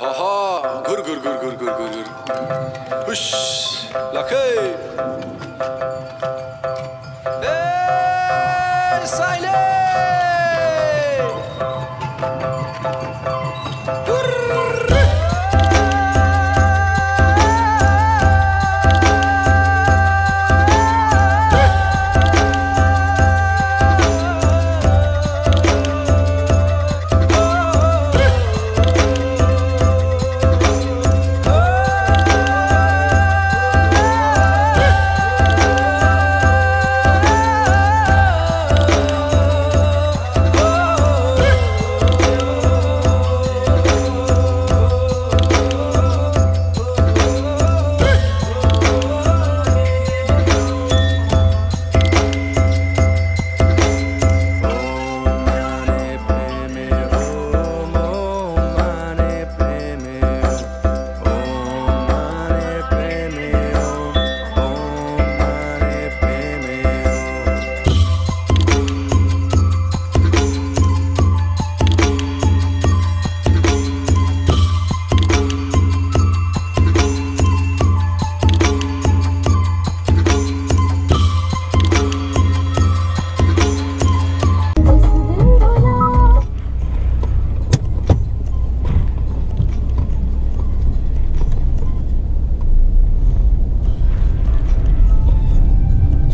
Haha, gur gur gur gur gur gur gur. Hush, lakai.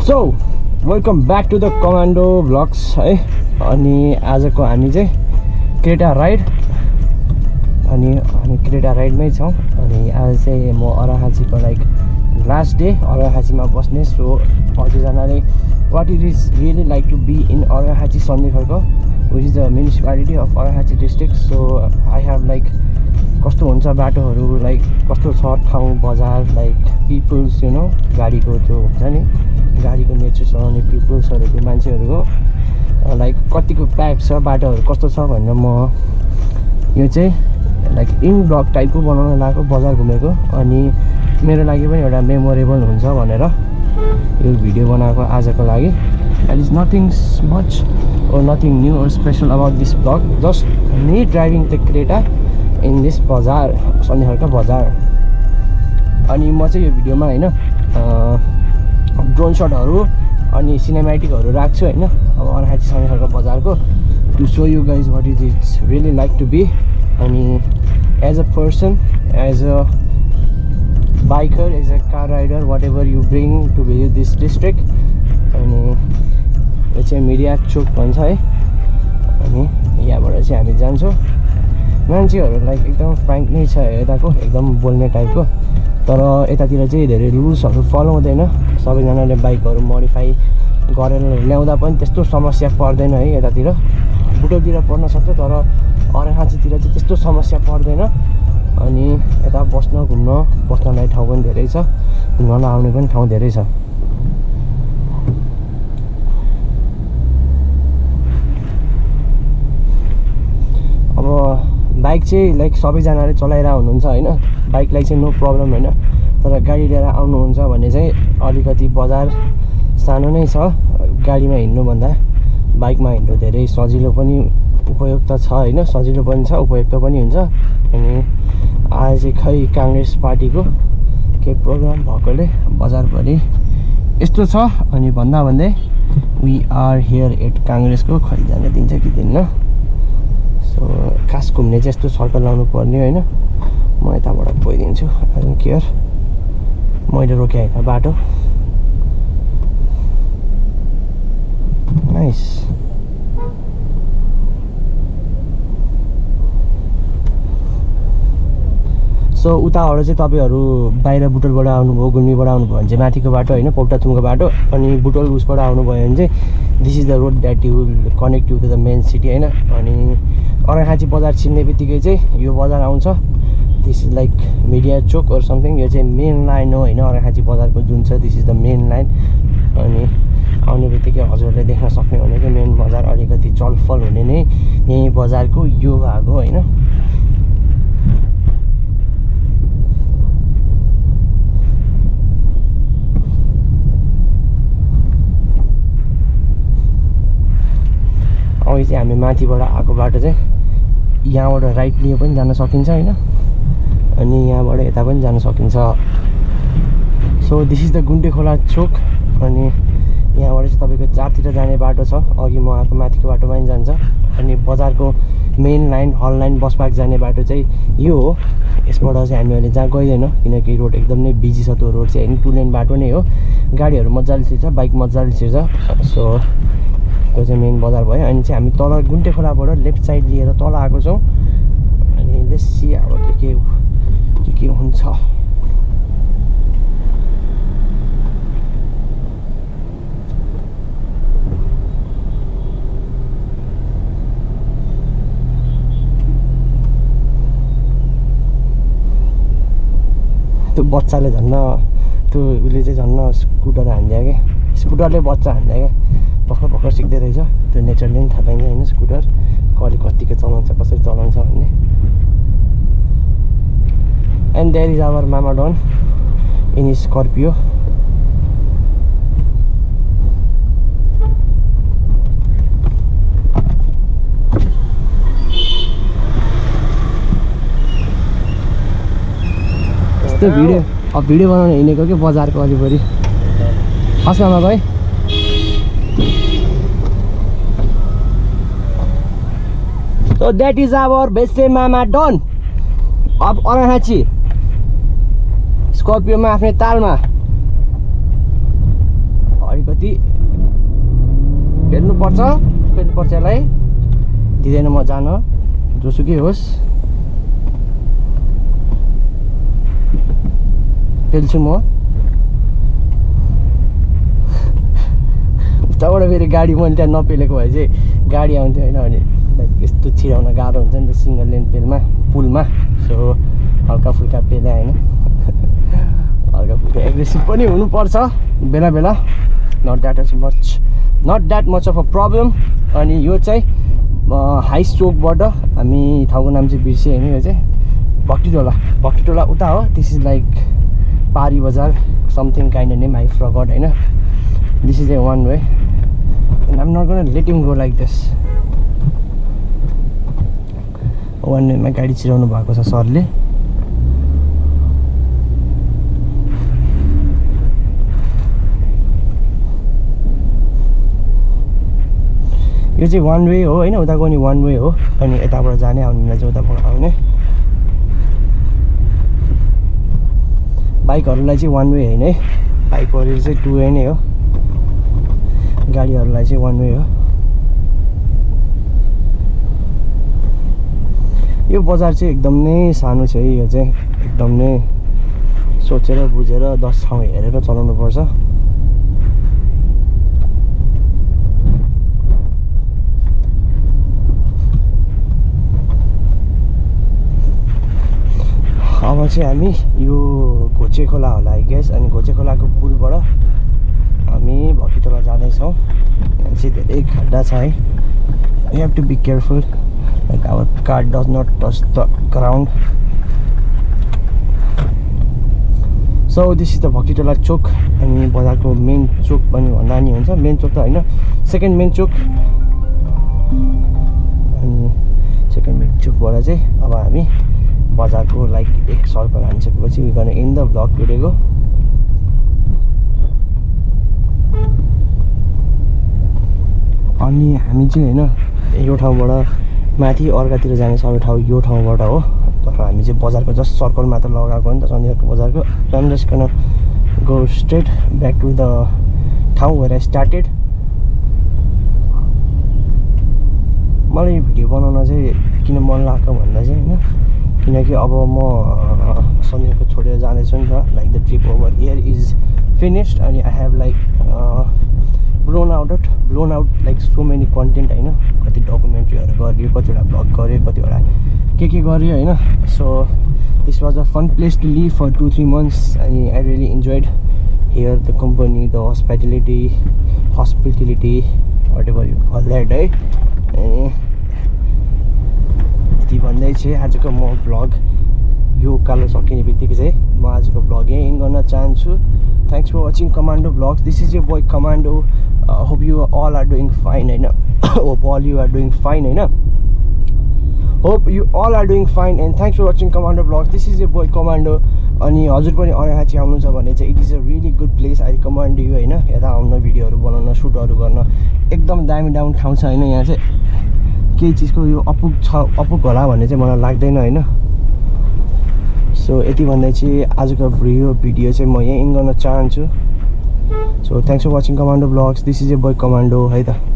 So welcome back to the commando vlogs है? अनि आजको हामी चाहिँ Creta ride अनि हामी क्रेटा राइडमै छौँ। अनि आज चाहिँ म अराहाचीको लाइक लास्ट डे अराहाचीमा बस्ने। So हजुरजनाले what it is really like to be in Arghakhanchi Sandhikharka which is the municipality of Arghakhanchi district so I have like कस्तो हुन्छ बाटोहरू लाइक कस्तो छ ठाउँ बजार लाइक पिपुल्स यु नो गाडीको त्यो हुन्छ नि। गाडीको नेचर चलाउने पिपुल्सहरूको मान्छेहरूको लाइक कतिको प्याक छ बाटोहरू कस्तो छ भनेर म यो चाहिँ लाइक इन ब्लग टाइपको बनाउन लगाएको बजार घुमेको। अनि मेरो लागि पनि एउटा मेमोरेबल हुन्छ भनेर यो भिडियो बनाएको आजको लागि। It is nothing much or nothing new or special about this vlog. Just me driving the Creta in this बजार सन्धिखर्क बजार अनि म चाहिँ यो भिडियोमा होइन ड्रोन सटहरू अनि सिनेमेटिकहरू राख्छु होइन। अब अर्खाची सन्धिखर्क बजारको। To so you guys what is it's really like to be अनि as a person as a biker as a car rider whatever you bring to visit this district अनि यो चाहिँ मिडिया चोक भन्छ है। अनि यहाँबाट चाहिँ हामी जान्छौँ। मान्छेहरू लाइक एकदम नै छ यताको एकदम बोल्ने टाइपको तर यतातिर चाहिँ धेरै रुल्सहरू फलो हुँदैन। सबैजनाले बाइकहरू मोडिफाई गरेर ल्याउँदा पनि त्यस्तो समस्या पर्दैन है यतातिर। बुटोलतिर पर्न सक्छ तर अरेखाँचीतिर चाहिँ त्यस्तो समस्या पर्दैन। अनि यता बस्न घुम्न बस्नलाई ठाउँ पनि धेरै छ। घुम्न आउने पनि ठाउँ धेरै छ। अब बाइक चाहिँ लाइक सबैजनाले चलाइरहेको हुनुहुन्छ होइन। बाइकलाई चाहिँ नो प्रब्लम होइन। तर गाडी लिएर आउनुहुन्छ भने चाहिँ अलिकति बजार सानो नै छ गाडीमा हिँड्नुभन्दा बाइकमा हिँड्नु धेरै सजिलो पनि उपयुक्त छ होइन। सजिलो पनि छ उपयुक्त पनि हुन्छ। अनि आज खै काङ्ग्रेस पार्टीको केही प्रोग्राम भएकोले बजारभरि यस्तो छ। अनि भन्दा भन्दै वी आर हियर एट काङ्ग्रेसको खै जान दिन्छ कि दिन्न? सो खास घुम्ने चाहिँ यस्तो सर्कल लाउनु पर्ने होइन। म यताबाट गइदिन्छु आई डोन्ट केयर मैले रोकेँ होइन बाटो। नाइस सो उताबाट चाहिँ तपाईँहरू बाहिर बुटोलबाट आउनुभयो गुल्मीबाट आउनुभयो भने चाहिँ माथिको बाटो होइन पोक्टाथुमको बाटो। अनि बुटोल उसबाट आउनुभयो भने चाहिँ this is the road that you will connect you to the main city होइन? अनि अर्घाँची बजार छिन्ने बित्तिकै चाहिँ यो बजार आउँछ। This is like media Chowk or something यो चाहिँ मेन लाइन हो होइन? अर्घाँची बजारको जुन छ this is the main line अनि आउने बित्तिकै हजुरहरूले देख्न सक्ने भनेको मेन बजार अलिकति चलफल हुने नै यहीँ बजारको यो भाग हो होइन? अघि चाहिँ हामी माथिबाट आएको बाटो चाहिँ यहाँबाट राइट लिए पनि जान सकिन्छ होइन। अनि यहाँबाट यता पनि जान सकिन्छ। So this is the Gunte Khola Chowk अनि यहाँबाट चाहिँ तपाईँको चारतिर जाने बाटो छ। अघि म आएको माथिको बाटोमा पनि जान्छ। अनि बजारको मेन लाइन हल लाइन बस पार्क जाने बाटो चाहिँ यो हो। यसबाट चाहिँ हामी अहिले जहाँ गइँदैन किनकि रोड एकदम बिजी छ। त्यो रोड चाहिँ होइन टु लेन बाटो नै हो। गाडीहरू मजाले छिर्छ बाइक मजाले छिर्छ सो त्यो चाहिँ मेन बजार भयो। अनि चाहिँ हामी तल गुन्टे खोलाबाट लेफ्ट साइड लिएर तल आएको छौँ। अनि बेसी अब के के के के हुन्छ। त्यो बच्चाले झन्न त्यो उसले चाहिँ झन्न स्कुटर हान्दियो क्या। स्कुटरले बच्चा हान्दियो क्या। भर्खर भर्खर सिक्दै रहेछ। त्यो नेचरले पनि थाहा पाइन्छ होइन स्कुटर। कसले कतिको चलाउँछ कसरी चलाउँछ भन्ने। एन्ड देयर इज आवर मामा डन इन स्कर्पियो यस्तो भिडियो अब भिडियो बनाउन हिँडेको कि बजारको वरिपरि हस् मामा भाइ So that is our बेसे मामा डन अब अराहाची स्कर्पियोमा आफ्नै तालमा अलिकति फेर्नुपर्छ फेर्नुपर्छ यसलाई दिँदैन म जान जोसुकै होस् पेल्छु म उताबाट फेरि गाडी मैले त्यहाँ नपेलेको भए चाहिँ गाडी आउँथ्यो होइन भने यस्तो छिराउन गाह्रो हुन्छ नि त सिङ्गल लेन पेलमा पुलमा सो हल्का फुल्का पेले होइन हल्का फुल्का एग्रेसिभ पनि हुनुपर्छ बेला बेला not that is much not that much of a problem अनि यो चाहिँ हाई स्ट्रोकबाट हामी ठाउँको नाम चाहिँ बिर्सेँ होइन यो चाहिँ भक्टिटोला भक्टिटोला उता हो दिस इज लाइक पारी बजार something kind name I forgot होइन this is a one way and I'm not gonna let him go like this one वेमा गाडी छिराउनु भएको छ सरले। यो चाहिँ वान वे हो होइन? उताको नि वान वे हो। अनि यताबाट जाने आउनेलाई चाहिँ उताबाट आउने। बाइकहरूलाई चाहिँ वान वे होइन है? बाइकहरू चाहिँ टु वे नै हो गाडीहरूलाई चाहिँ वान वे हो। यो बजार चाहिँ एकदम नै सानो छ है यो चाहिँ एकदम नै सोचेर बुझेर दस ठाउँ हेरेर चलाउनु पर्छ अब चाहिँ हामी यो घोचे खोला होला आई गेस अनि घोचे खोलाको पुलबाट हामी भक्तिटोला जाँदैछौँ। यहाँ चाहिँ धेरै खड्डा छ है। You have to be careful like our car does not touch the ground so this is the Bhaktitola Chowk अनि बजारको मेन चोक पनि भन्दा नि हुन्छ मेन चोक त होइन सेकेन्ड मेन चोक अनि सेकेन्ड मेन चोकबाट चाहिँ अब हामी बजारको लाइक एक circle हानिसकेपछि we gonna in the vlog टुडेको अनि हामी चाहिँ होइन यो ठाउँबाट माथि अर्कातिर जाने सबै ठाउँ यो ठाउँबाट हो। तर हामी चाहिँ बजारको जस्ट सर्कल मात्र लगाएको हो नि त सन्धिको बजारको। I'm just gonna go straight back to the ठाउँ आई स्टार्टेड मलाई भिडियो बनाउन चाहिँ किन मन लाग्यो भन्दा चाहिँ होइन किनकि अब म सन्धिको छोडेर जाँदैछु नि त। Like the trip over here is finished अनि I have like blown out blown out like so many content होइन कति डकुमेन्ट्रीहरू गरियो कतिवटा भ्लग गऱ्यो कतिवटा के के गऱ्यो होइन so this was a fun place to live for two three months अनि I really enjoyed here the company the hospitality hospitality whatever you call that है अनि यति भन्दै चाहिँ आजको म भ्लग यो उकालो सकिने बित्तिकै चाहिँ म आजको भ्लग यहीँ गर्न चाहन्छु। Thanks for watching Commando vlogs this is yo boy Commando hope you all are doing fine होइन hope all you are doing fine होइन hope you all are doing fine and thanks for watching Commando blog this is a boy Commando अनि हजुर पनि अनाहाची आउनुहुन्छ भने चाहिँ it is a really good place I recommend you होइन यता आउन भिडियोहरू बनाउन सुटहरू गर्न एकदम दामी दामी ठाउँ छ होइन? यहाँ चाहिँ केही चिजको यो अपुग छ अपुग होला भन्ने चाहिँ मलाई लाग्दैन होइन? सो यति भन्दै चाहिँ आजको भिडियो भिडियो चाहिँ म यहीँ गर्न चाहन्छु। So thanks for watching Commando blogs this is a boy Commando है त